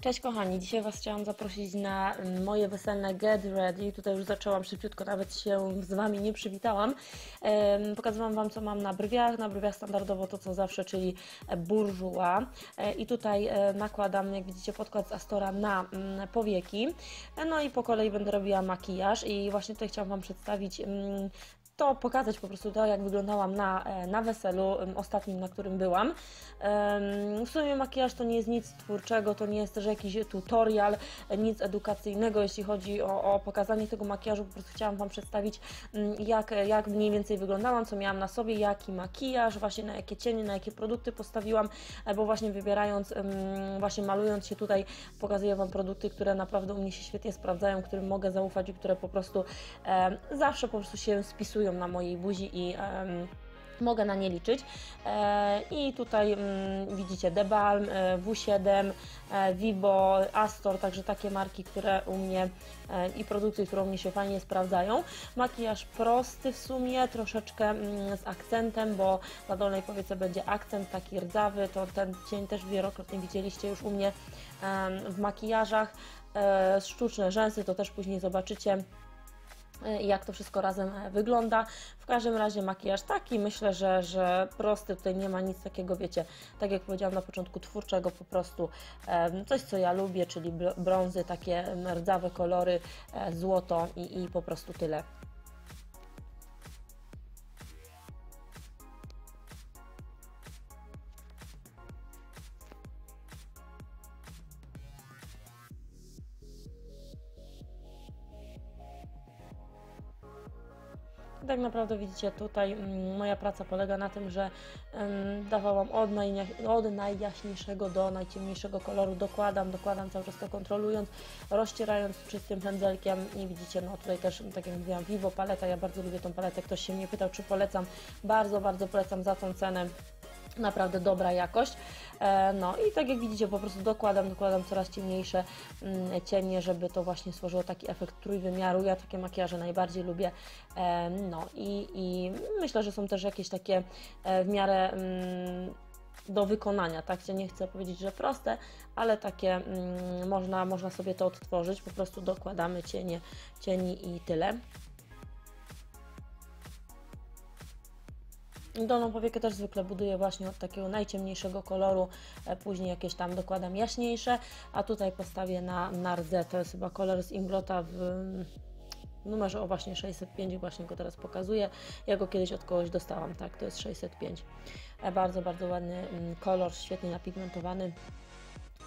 Cześć kochani, dzisiaj Was chciałam zaprosić na mm, moje weselne Get Ready. Tutaj już zaczęłam szybciutko, nawet się z Wami nie przywitałam. Pokazywałam Wam, co mam na brwiach. Na brwiach standardowo to, co zawsze, czyli burżuła. E, I tutaj e, nakładam, jak widzicie, podkład z Astora na mm, powieki. E, No i po kolei będę robiła makijaż i właśnie tutaj chciałam Wam przedstawić mm, to pokazać po prostu to, jak wyglądałam na, e, na weselu ostatnim, na którym byłam. W sumie makijaż to nie jest nic twórczego, to nie jest też jakiś tutorial, nic edukacyjnego, jeśli chodzi o, o pokazanie tego makijażu. Po prostu chciałam Wam przedstawić, mm, jak, jak mniej więcej wyglądałam, co miałam na sobie, jaki makijaż, właśnie na jakie cienie, na jakie produkty postawiłam, e, bo właśnie wybierając, właśnie malując się tutaj, pokazuję Wam produkty, które naprawdę u mnie się świetnie sprawdzają, którym mogę zaufać i które po prostu zawsze po prostu się spisują na mojej buzi i mogę na nie liczyć. E, I tutaj mm, widzicie Debalm, e, W7, e, Vibo, Astor, także takie marki, które u mnie i produkty, które u mnie się fajnie sprawdzają. Makijaż prosty w sumie, troszeczkę mm, z akcentem, bo na dolnej powiece będzie akcent taki rdzawy, to ten cień też wielokrotnie widzieliście już u mnie w makijażach. Sztuczne rzęsy to też później zobaczycie jak to wszystko razem e, wygląda. W każdym razie makijaż taki, myślę, że, że prosty, tutaj nie ma nic takiego, wiecie, tak jak powiedziałam na początku, twórczego po prostu, coś co ja lubię, czyli brązy, takie rdzawe kolory, e, złoto i, i po prostu tyle. Naprawdę widzicie tutaj mm, moja praca polega na tym, że dawałam od, najnia- od najjaśniejszego do najciemniejszego koloru, dokładam, dokładam cały czas to kontrolując, rozcierając czystym pędzelkiem i widzicie, no tutaj też, tak jak mówiłam, Vivo paleta, ja bardzo lubię tą paletę, ktoś się mnie pytał, czy polecam, bardzo, bardzo polecam za tą cenę, naprawdę dobra jakość. E, No i tak jak widzicie, po prostu dokładam, dokładam coraz ciemniejsze mm, cienie, żeby to właśnie stworzyło taki efekt trójwymiaru. Ja takie makijaże najbardziej lubię. E, No i, i myślę, że są też jakieś takie e, w miarę mm, do wykonania, tak? Ja nie chcę powiedzieć, że proste, ale takie mm, można, można sobie to odtworzyć. Po prostu dokładamy cienie, cieni i tyle. Dolną powiekę też zwykle buduję właśnie od takiego najciemniejszego koloru, e, później jakieś tam dokładam jaśniejsze, a tutaj postawię na, na rdze, to jest chyba kolor z Inglota w mm, numerze o właśnie 605, właśnie go teraz pokazuję, ja go kiedyś od kogoś dostałam, tak, to jest 605. E, Bardzo, bardzo ładny mm, kolor, świetnie napigmentowany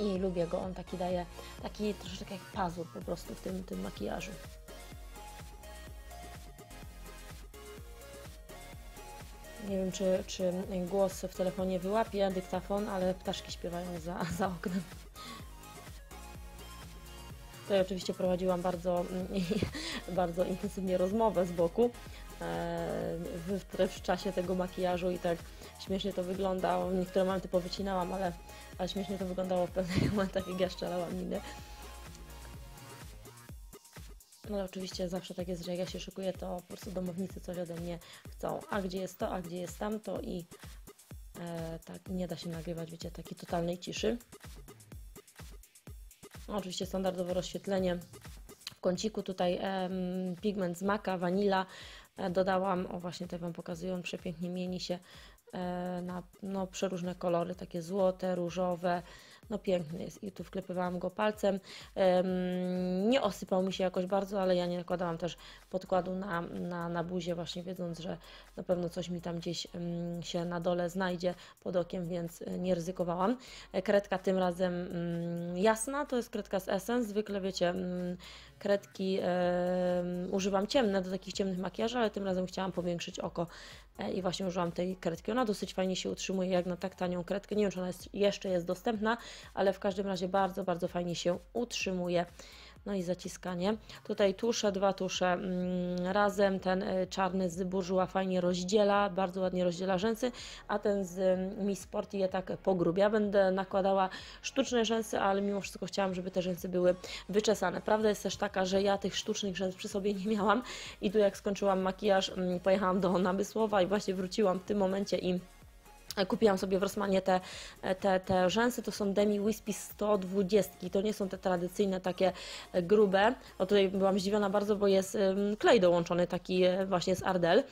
i lubię go, on taki daje, taki troszeczkę jak pazur po prostu w tym, tym makijażu. Nie wiem, czy, czy głos w telefonie wyłapie dyktafon, ale ptaszki śpiewają za, za oknem. Tutaj oczywiście prowadziłam bardzo, bardzo intensywnie rozmowę z boku e, w, w, czasie tego makijażu i tak śmiesznie to wyglądało. Niektóre momenty powycinałam, ale, ale śmiesznie to wyglądało w pewnych momentach, jak ja szczelałam miny. No ale oczywiście zawsze tak jest, że jak ja się szykuję, to po prostu domownicy coś ode mnie chcą. A gdzie jest to, a gdzie jest tamto i e, tak nie da się nagrywać, wiecie, takiej totalnej ciszy. No, oczywiście standardowe rozświetlenie. W kąciku tutaj pigment z maka, vanila. E, dodałam, o właśnie tutaj Wam pokazuję, on przepięknie mieni się e, na no, przeróżne kolory, takie złote, różowe, no piękny jest i tu wklepywałam go palcem. Em, nie osypał mi się jakoś bardzo, ale ja nie nakładałam też podkładu na, na, na buzię, właśnie wiedząc, że na pewno coś mi tam gdzieś się na dole znajdzie pod okiem, więc e, nie ryzykowałam. E, Kredka tym razem mm, jasna, to jest kredka z Essence, zwykle wiecie, mm, kredki używam ciemne do takich ciemnych makijaży, ale tym razem chciałam powiększyć oko i właśnie użyłam tej kredki. Ona dosyć fajnie się utrzymuje jak na tak tanią kredkę. Nie wiem, czy ona jest, jeszcze jest dostępna, ale w każdym razie bardzo, bardzo fajnie się utrzymuje. No i zaciskanie. Tutaj tusze, dwa tusze mm, razem. Ten y, czarny z burżuła fajnie rozdziela, bardzo ładnie rozdziela rzęsy, a ten z y, Miss Sporty je tak pogrubia. Będę nakładała sztuczne rzęsy, ale mimo wszystko chciałam, żeby te rzęsy były wyczesane. Prawda jest też taka, że ja tych sztucznych rzęs przy sobie nie miałam i tu jak skończyłam makijaż, mm, pojechałam do Namysłowa i właśnie wróciłam w tym momencie i Kupiłam sobie w Rossmanie te, te, te rzęsy, to są Demi Wispy 120. To nie są te tradycyjne takie e, grube. O tutaj byłam zdziwiona bardzo, bo jest klej dołączony taki e, właśnie z Ardell.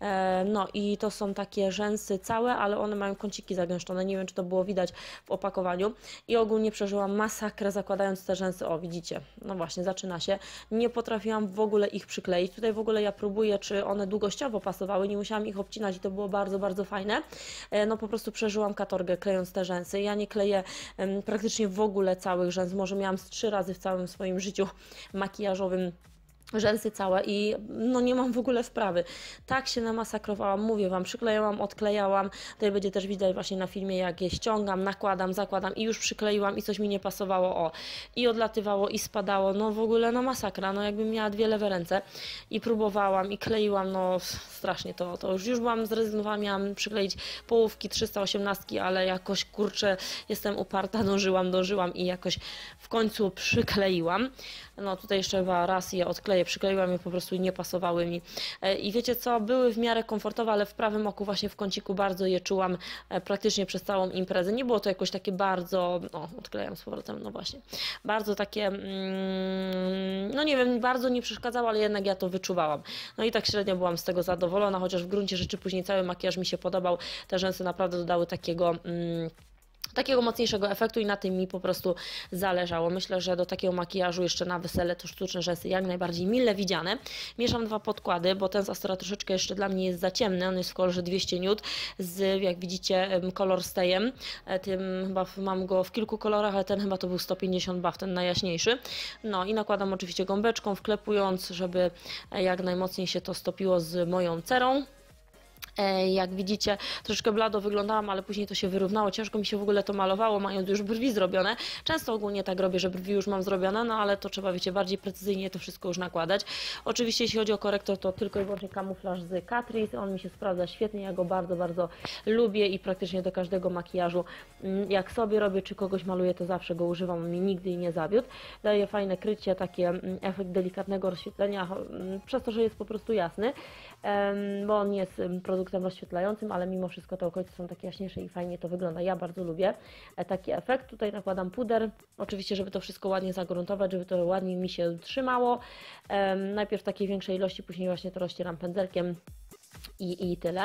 E, no i to są takie rzęsy całe, ale one mają kąciki zagęszczone. Nie wiem, czy to było widać w opakowaniu. I ogólnie przeżyłam masakrę zakładając te rzęsy. O, widzicie, no właśnie, zaczyna się. Nie potrafiłam w ogóle ich przykleić. Tutaj w ogóle ja próbuję, czy one długościowo pasowały. Nie musiałam ich obcinać i to było bardzo, bardzo fajne no po prostu przeżyłam katorgę klejąc te rzęsy. Ja nie kleję praktycznie w ogóle całych rzęs, może miałam trzy razy w całym swoim życiu makijażowym rzęsy całe i no nie mam w ogóle sprawy. Tak się namasakrowałam, mówię Wam, przyklejałam, odklejałam, tutaj będzie też widać właśnie na filmie jak je ściągam, nakładam, zakładam i już przykleiłam i coś mi nie pasowało, o. I odlatywało i spadało, no w ogóle no masakra, no jakbym miała dwie lewe ręce i próbowałam i kleiłam, no strasznie to, to już, już byłam zrezygnowana, miałam przykleić połówki 318, ale jakoś kurczę jestem uparta, dążyłam, dążyłam i jakoś w końcu przykleiłam. No tutaj jeszcze raz je odkleję, przykleiłam je po prostu i nie pasowały mi. E, I wiecie co, były w miarę komfortowe, ale w prawym oku właśnie w kąciku bardzo je czułam e, praktycznie przez całą imprezę. Nie było to jakoś takie bardzo, no odklejam z powrotem, no właśnie, bardzo takie, mm, no nie wiem, bardzo nie przeszkadzało, ale jednak ja to wyczuwałam. No i tak średnio byłam z tego zadowolona, chociaż w gruncie rzeczy później cały makijaż mi się podobał. Te rzęsy naprawdę dodały takiego... Mm, takiego mocniejszego efektu i na tym mi po prostu zależało. Myślę, że do takiego makijażu jeszcze na wesele to sztuczne rzęsy jak najbardziej mile widziane. Mieszam dwa podkłady, bo ten z Astora troszeczkę jeszcze dla mnie jest za ciemny, on jest w kolorze 200 nude z jak widzicie kolor stejem. E, tym chyba mam go w kilku kolorach, ale ten chyba to był 150 buff, ten najjaśniejszy. No i nakładam oczywiście gąbeczką, wklepując, żeby e, jak najmocniej się to stopiło z moją cerą. E, jak widzicie, troszkę blado wyglądałam, ale później to się wyrównało. Ciężko mi się w ogóle to malowało, mając już brwi zrobione. Często ogólnie tak robię, że brwi już mam zrobione, no ale to trzeba, wiecie, bardziej precyzyjnie to wszystko już nakładać. Oczywiście, jeśli chodzi o korektor, to tylko i wyłącznie kamuflaż z Catrice. On mi się sprawdza świetnie, ja go bardzo, bardzo lubię i praktycznie do każdego makijażu, mm, jak sobie robię, czy kogoś maluję, to zawsze go używam, on mi nigdy nie zawiódł. Daje fajne krycie, takie mm, efekt delikatnego rozświetlenia, mm, przez to, że jest po prostu jasny, bo on jest produkt produktem rozświetlającym, ale mimo wszystko te okolice są takie jaśniejsze i fajnie to wygląda. Ja bardzo lubię e, taki efekt. Tutaj nakładam puder, oczywiście, żeby to wszystko ładnie zagruntować, żeby to ładnie mi się trzymało. Najpierw takiej większej ilości, później właśnie to rozcieram pędzelkiem i, i tyle.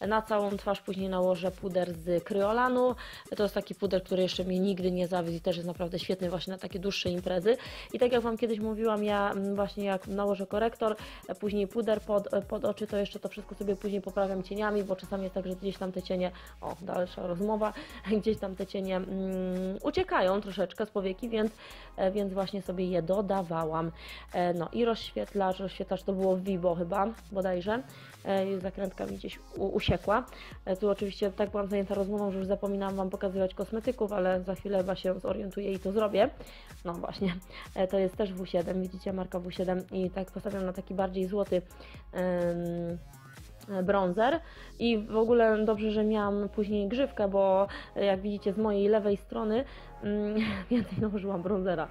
Na całą twarz później nałożę puder z kryolanu. To jest taki puder, który jeszcze mnie nigdy nie zawiódł i też jest naprawdę świetny właśnie na takie dłuższe imprezy. I tak jak Wam kiedyś mówiłam, ja mm, właśnie jak nałożę korektor, później puder pod, pod oczy, to jeszcze to wszystko sobie później poprawiam cieniami, bo czasami jest tak, że gdzieś tam te cienie, o dalsza rozmowa, gdzieś tam te cienie mm, uciekają troszeczkę z powieki, więc, e, więc właśnie sobie je dodawałam. E, no i rozświetlacz, rozświetlacz to było Vibo chyba bodajże. Zakrętka mi gdzieś usiekła. E, tu oczywiście tak byłam zajęta rozmową, że już zapominałam Wam pokazywać kosmetyków, ale za chwilę chyba się zorientuję i to zrobię. No właśnie, e, to jest też W7, widzicie marka W7 i tak postawiam na taki bardziej złoty bronzer i w ogóle dobrze, że miałam później grzywkę, bo jak widzicie z mojej lewej strony mm, więcej nałożyłam bronzera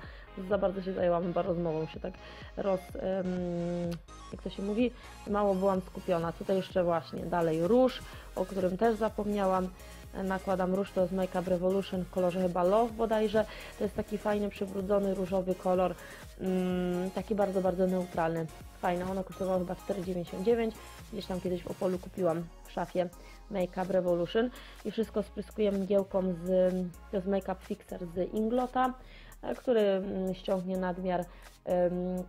za bardzo się zajęłam chyba rozmową, się tak roz, jak to się mówi, mało byłam skupiona. Tutaj jeszcze właśnie dalej róż, o którym też zapomniałam. Nakładam róż, to jest Make Up Revolution w kolorze chyba Love bodajże. To jest taki fajny, przybrudzony, różowy kolor, mm, taki bardzo, bardzo neutralny. Fajna, ona kosztowała chyba 4,99. Gdzieś tam kiedyś w Opolu kupiłam w szafie Make Up Revolution i wszystko spryskuję mgiełką z, to jest Make Up Fixer z Inglota który mm, ściągnie nadmiar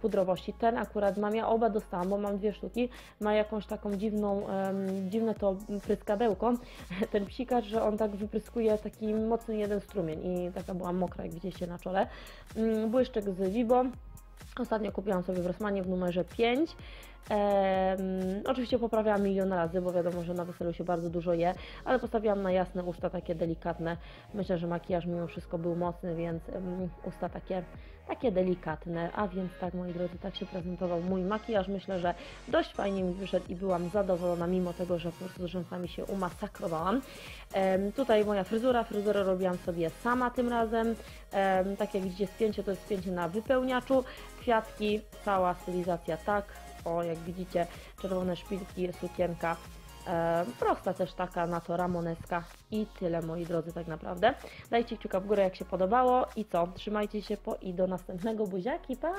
pudrowości. Ten akurat mam, ja oba dostałam, bo mam dwie sztuki, ma jakąś taką dziwną, dziwne to pryskadełko, ten psikacz, że on tak wypryskuje taki mocny jeden strumień i taka była mokra, jak widzicie na czole. Mm, błyszczek z Vibo, ostatnio kupiłam sobie w Rossmanie w numerze 5, oczywiście poprawiałam milion razy, bo wiadomo, że na weselu się bardzo dużo je, ale postawiłam na jasne usta, takie delikatne. Myślę, że makijaż mimo wszystko był mocny, więc usta takie, takie delikatne. A więc tak, moi drodzy, tak się prezentował mój makijaż. Myślę, że dość fajnie mi wyszedł i byłam zadowolona, mimo tego, że po prostu z rzęsami się umasakrowałam. tutaj moja fryzura, fryzurę robiłam sobie sama tym razem. tak jak widzicie, spięcie to jest spięcie na wypełniaczu. Kwiatki, cała stylizacja tak, o jak widzicie czerwone szpilki, sukienka. E, prosta też taka na to ramoneska. I tyle moi drodzy tak naprawdę. Dajcie kciuka w górę jak się podobało. I co, trzymajcie się po i do następnego buziaki, pa!